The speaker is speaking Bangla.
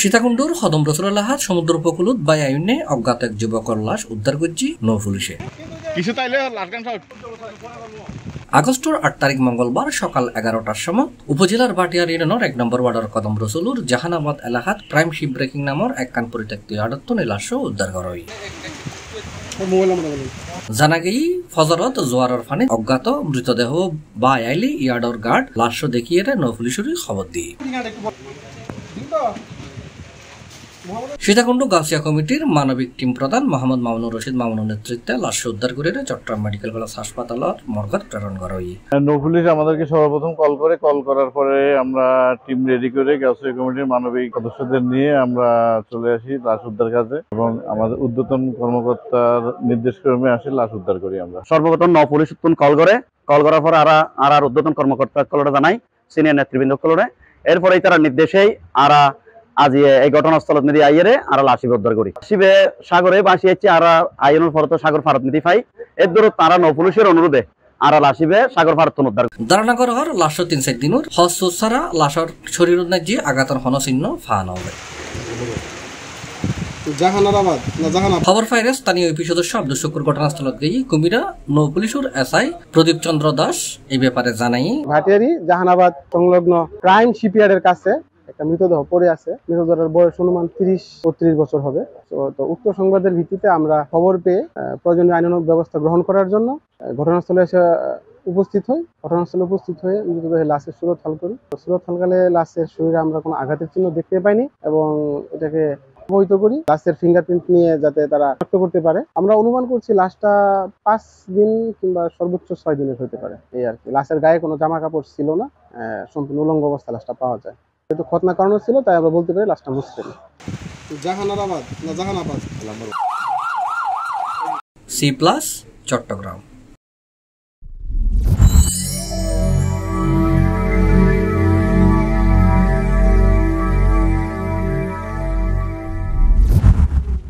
সীতাকুণ্ডুর হদম রসুল্লাহাত সমুদ্র উপকূলত বাই আইনে অজ্ঞাত এক যুবকর লাশ উদ্ধার করছি নৌ পুলিশে কিছু তাইলে লাস্ট আগস্টর আট তারিখ মঙ্গলবার সকাল এগারোটার সময় উপজেলার বাটিয়ার ইউনিয়নের এক নম্বর ওয়ার্ডের কদম রসুলুর জাহানাবাদ এলাকাত প্রাইম শিপ ব্রেকিং নামৰ একখান পরিত্যক্ত ইয়ার্ডত লাশ উদ্ধার করা হয়। জানা গেই ফজরত জোয়ারের ফানে অজ্ঞাত মৃতদেহ বা আইলি ইয়ার্ডর গার্ড লাশ দেখিয়ে নৌ পুলিশের খবর দিয়ে। সীতাকুণ্ড গাছিয়া কমিটির মানবিক টিম প্রধান মোহাম্মদ মামুনুর রশিদ মামুনের নেতৃত্বে লাশ উদ্ধার করে চট্টগ্রাম মেডিকেল কলেজ হাসপাতালত মর্গত প্রেরণ করা হয়। নৌপুলিশ আমাদেরকে সর্বপ্রথম কল করে কল করার পরে আমরা টিম রেডি করে গাছুয়া কমিটির মানবিক সদস্যদের নিয়ে আমরা চলে আসি লাশ উদ্ধার কাজে এবং আমাদের উদ্যতন কর্মকর্তার নির্দেশ ক্রমে আসি লাশ উদ্ধার করি আমরা। সর্বপ্রথম নৌপুলিশ উত্তন কল করে কল করার পর আর আর উদ্বোধন কর্মকর্তা কলটা জানাই সিনিয়র নেতৃবৃন্দ কলরে এরপরে তারা নির্দেশেই আরা আজ এই ঘটনাস্থলত নিদি আইয়েরে আরা লাশি উদ্ধার করি। শিবে সাগরে বাসি হচ্ছে আরা আইনের ফরত সাগর ফারত নীতি পাই। এর দূর তারা নৌ পুলিশের অনুরোধে আর লাশিবে সাগর ফারত উদ্ধার লাশ তিন হস আগাতন জাহানারাবাদ না জাহানাবাদ খবর পাইরে স্থানীয় ইপি সদস্য আব্দুল শুকুর ঘটনাস্থলত গিয়ে কুমিরা নৌ পুলিশের এসআই প্রদীপ চন্দ্র দাস এই ব্যাপারে জানাই। ভাটিয়ারি জাহানাবাদ সংলগ্ন ক্রাইম শিপইয়ার্ডের কাছে একটা মৃতদেহ পড়ে আছে। মৃতদেহের বয়স অনুমান তিরিশ বত্রিশ বছর হবে। তো তো উক্ত সংবাদের ভিত্তিতে আমরা খবর পেয়ে প্রয়োজনীয় আইনানুগ ব্যবস্থা গ্রহণ করার জন্য ঘটনাস্থলে এসে উপস্থিত হই। ঘটনাস্থলে উপস্থিত হয়ে মৃতদেহের লাশের সুরত হাল করি। তো সুরত হালকালে লাশের শরীরে আমরা কোনো আঘাতের চিহ্ন দেখতে পাইনি এবং এটাকে অবহিত করি। লাশের ফিঙ্গারপ্রিন্ট নিয়ে যাতে তারা শনাক্ত করতে পারে। আমরা অনুমান করছি লাশটা পাঁচ দিন কিংবা সর্বোচ্চ ছয় দিনের হতে পারে। এই আর কি। লাশের গায়ে কোনো জামা কাপড় ছিল না। আহ, সম্পূর্ণ উলঙ্গ অবস্থা লাশটা পাওয়া যায়। যেহেতু খতনা কারণ ছিল তাই আমরা বলতে পারি লাশটা মুসলিম জাহানারাবাদ না জাহানাবাদ? C plus Chittagong